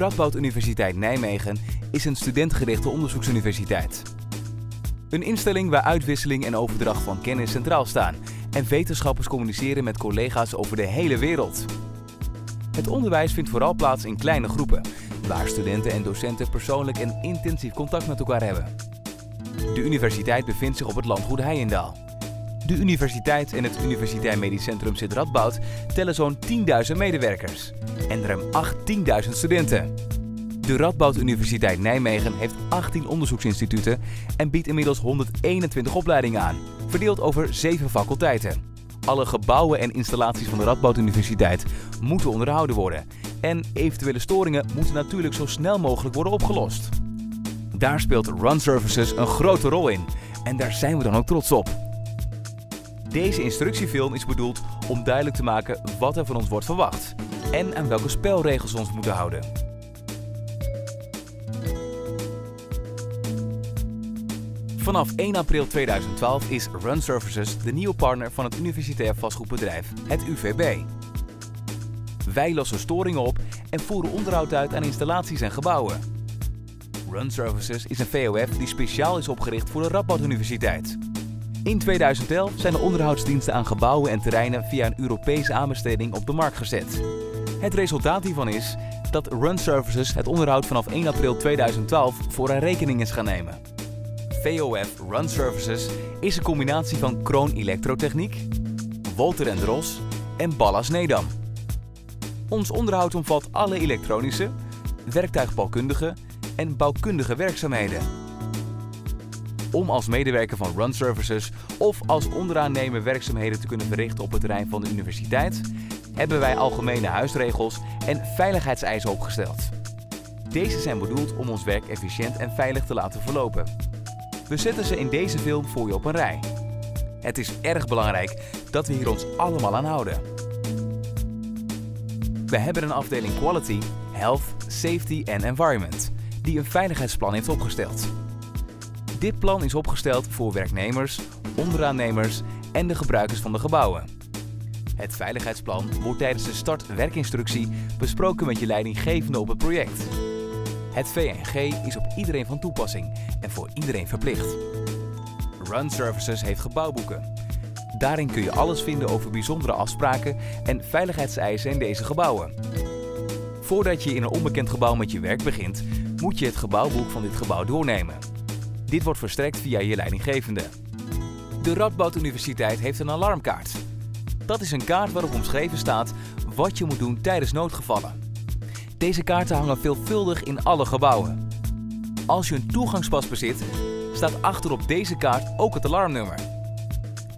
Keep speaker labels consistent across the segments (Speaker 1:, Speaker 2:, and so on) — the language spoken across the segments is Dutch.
Speaker 1: Radboud Universiteit Nijmegen is een studentengerichte onderzoeksuniversiteit. Een instelling waar uitwisseling en overdracht van kennis centraal staan en wetenschappers communiceren met collega's over de hele wereld. Het onderwijs vindt vooral plaats in kleine groepen, waar studenten en docenten persoonlijk en intensief contact met elkaar hebben. De universiteit bevindt zich op het landgoed Heijendaal. De universiteit en het Universitair Medisch Centrum Sint-Radboud tellen zo'n 10.000 medewerkers en ruim 18.000 studenten. De Radboud Universiteit Nijmegen heeft 18 onderzoeksinstituten en biedt inmiddels 121 opleidingen aan, verdeeld over 7 faculteiten. Alle gebouwen en installaties van de Radboud Universiteit moeten onderhouden worden en eventuele storingen moeten natuurlijk zo snel mogelijk worden opgelost. Daar speelt Run Services een grote rol in en daar zijn we dan ook trots op. Deze instructiefilm is bedoeld om duidelijk te maken wat er van ons wordt verwacht en aan welke spelregels we ons moeten houden. Vanaf 1 april 2012 is Run Services de nieuwe partner van het universitair vastgoedbedrijf, het UVB. Wij lossen storingen op en voeren onderhoud uit aan installaties en gebouwen. Run Services is een VOF die speciaal is opgericht voor de Radboud Universiteit. In 2011 zijn de onderhoudsdiensten aan gebouwen en terreinen via een Europese aanbesteding op de markt gezet. Het resultaat hiervan is dat Run Services het onderhoud vanaf 1 april 2012 voor een rekening is gaan nemen. VOF Run Services is een combinatie van Kroon Elektrotechniek, Wolter en Dros en Ballas Nedam. Ons onderhoud omvat alle elektronische, werktuigbouwkundige en bouwkundige werkzaamheden. Om als medewerker van Run Services of als onderaannemer werkzaamheden te kunnen verrichten op het terrein van de universiteit, hebben wij algemene huisregels en veiligheidseisen opgesteld. Deze zijn bedoeld om ons werk efficiënt en veilig te laten verlopen. We zetten ze in deze film voor je op een rij. Het is erg belangrijk dat we hier ons allemaal aan houden. We hebben een afdeling Quality, Health, Safety en Environment, die een veiligheidsplan heeft opgesteld. Dit plan is opgesteld voor werknemers, onderaannemers en de gebruikers van de gebouwen. Het veiligheidsplan wordt tijdens de start-werkinstructie besproken met je leidinggevende op het project. Het VNG is op iedereen van toepassing en voor iedereen verplicht. Run Services heeft gebouwboeken. Daarin kun je alles vinden over bijzondere afspraken en veiligheidseisen in deze gebouwen. Voordat je in een onbekend gebouw met je werk begint, moet je het gebouwboek van dit gebouw doornemen. Dit wordt verstrekt via je leidinggevende. De Radboud Universiteit heeft een alarmkaart. Dat is een kaart waarop omschreven staat wat je moet doen tijdens noodgevallen. Deze kaarten hangen veelvuldig in alle gebouwen. Als je een toegangspas bezit, staat achter op deze kaart ook het alarmnummer.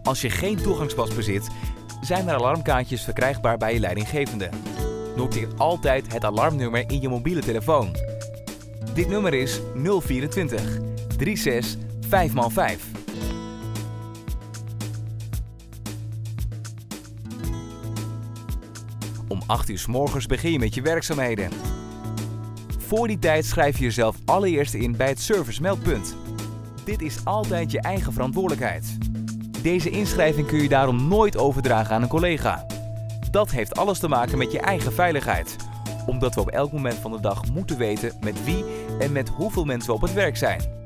Speaker 1: Als je geen toegangspas bezit, zijn er alarmkaartjes verkrijgbaar bij je leidinggevende. Noteer altijd het alarmnummer in je mobiele telefoon. Dit nummer is 024 36 5x5. Om 8 uur s morgens begin je met je werkzaamheden. Voor die tijd schrijf je jezelf allereerst in bij het servicemeldpunt. Dit is altijd je eigen verantwoordelijkheid. Deze inschrijving kun je daarom nooit overdragen aan een collega. Dat heeft alles te maken met je eigen veiligheid, omdat we op elk moment van de dag moeten weten met wie en met hoeveel mensen we op het werk zijn.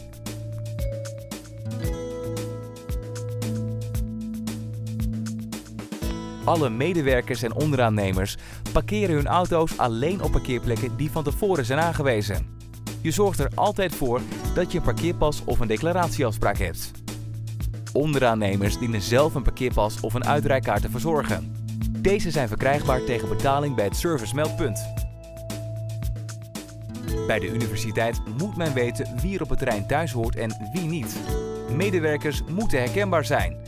Speaker 1: Alle medewerkers en onderaannemers parkeren hun auto's alleen op parkeerplekken die van tevoren zijn aangewezen. Je zorgt er altijd voor dat je een parkeerpas of een declaratieafspraak hebt. Onderaannemers dienen zelf een parkeerpas of een uitrijkaart te verzorgen. Deze zijn verkrijgbaar tegen betaling bij het servicemeldpunt. Bij de universiteit moet men weten wie er op het terrein thuis hoort en wie niet. Medewerkers moeten herkenbaar zijn.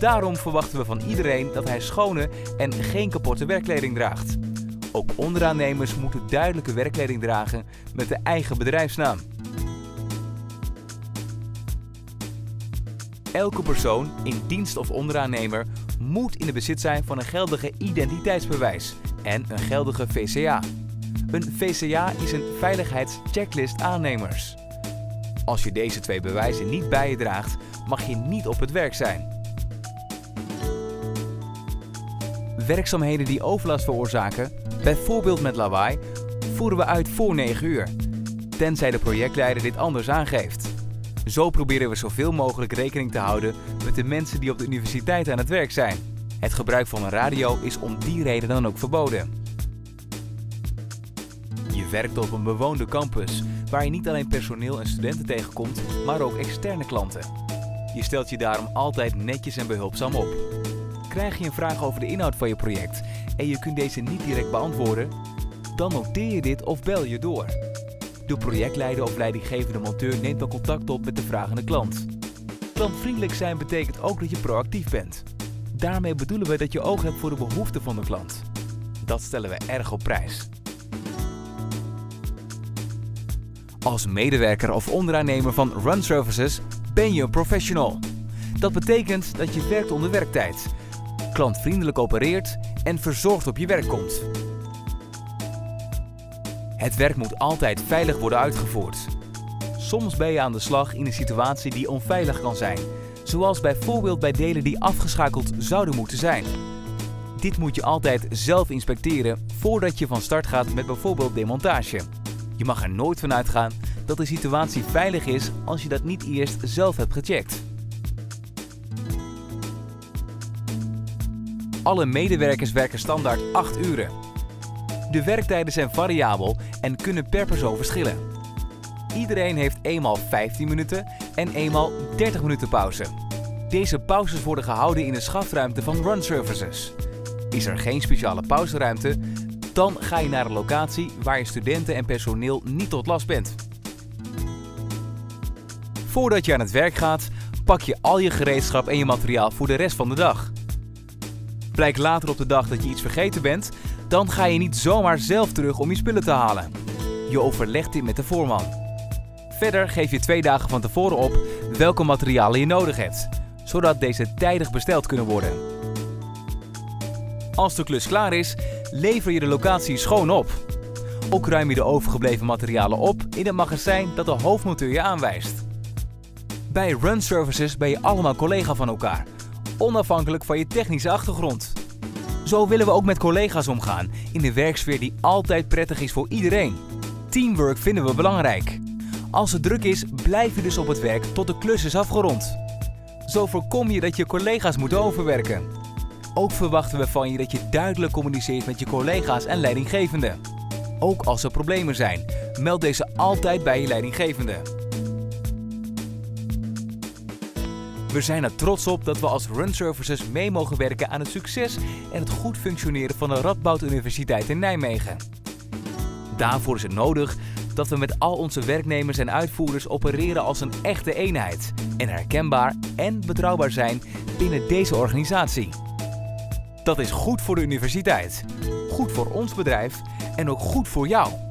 Speaker 1: Daarom verwachten we van iedereen dat hij schone en geen kapotte werkkleding draagt. Ook onderaannemers moeten duidelijke werkkleding dragen met de eigen bedrijfsnaam. Elke persoon, in dienst of onderaannemer, moet in de bezit zijn van een geldige identiteitsbewijs en een geldige VCA. Een VCA is een veiligheidschecklist aannemers. Als je deze twee bewijzen niet bij je draagt, mag je niet op het werk zijn. Werkzaamheden die overlast veroorzaken, bijvoorbeeld met lawaai, voeren we uit voor 9 uur, tenzij de projectleider dit anders aangeeft. Zo proberen we zoveel mogelijk rekening te houden met de mensen die op de universiteit aan het werk zijn. Het gebruik van een radio is om die reden dan ook verboden. Je werkt op een bewoonde campus, waar je niet alleen personeel en studenten tegenkomt, maar ook externe klanten. Je stelt je daarom altijd netjes en behulpzaam op. Krijg je een vraag over de inhoud van je project en je kunt deze niet direct beantwoorden? Dan noteer je dit of bel je door. De projectleider of leidinggevende monteur neemt dan contact op met de vragende klant. Klantvriendelijk zijn betekent ook dat je proactief bent. Daarmee bedoelen we dat je oog hebt voor de behoeften van de klant. Dat stellen we erg op prijs. Als medewerker of onderaannemer van Run Services ben je een professional. Dat betekent dat je werkt onder werktijd, klantvriendelijk opereert en verzorgd op je werk komt. Het werk moet altijd veilig worden uitgevoerd. Soms ben je aan de slag in een situatie die onveilig kan zijn, zoals bijvoorbeeld bij delen die afgeschakeld zouden moeten zijn. Dit moet je altijd zelf inspecteren voordat je van start gaat met bijvoorbeeld demontage. Je mag er nooit van uitgaan dat de situatie veilig is als je dat niet eerst zelf hebt gecheckt. Alle medewerkers werken standaard 8 uren. De werktijden zijn variabel en kunnen per persoon verschillen. Iedereen heeft eenmaal 15 minuten en eenmaal 30 minuten pauze. Deze pauzes worden gehouden in de schafruimte van Run Services. Is er geen speciale pauzeruimte, dan ga je naar een locatie waar je studenten en personeel niet tot last bent. Voordat je aan het werk gaat, pak je al je gereedschap en je materiaal voor de rest van de dag. Blijkt later op de dag dat je iets vergeten bent, dan ga je niet zomaar zelf terug om je spullen te halen. Je overlegt dit met de voorman. Verder geef je twee dagen van tevoren op welke materialen je nodig hebt, zodat deze tijdig besteld kunnen worden. Als de klus klaar is, lever je de locatie schoon op. Ook ruim je de overgebleven materialen op in het magazijn dat de hoofdmonteur je aanwijst. Bij Run Services ben je allemaal collega van elkaar, onafhankelijk van je technische achtergrond. Zo willen we ook met collega's omgaan in een werksfeer die altijd prettig is voor iedereen. Teamwork vinden we belangrijk. Als het druk is, blijf je dus op het werk tot de klus is afgerond. Zo voorkom je dat je collega's moeten overwerken. Ook verwachten we van je dat je duidelijk communiceert met je collega's en leidinggevenden. Ook als er problemen zijn, meld deze altijd bij je leidinggevende. We zijn er trots op dat we als Run Services mee mogen werken aan het succes en het goed functioneren van de Radboud Universiteit in Nijmegen. Daarvoor is het nodig dat we met al onze werknemers en uitvoerders opereren als een echte eenheid en herkenbaar en betrouwbaar zijn binnen deze organisatie. Dat is goed voor de universiteit, goed voor ons bedrijf en ook goed voor jou.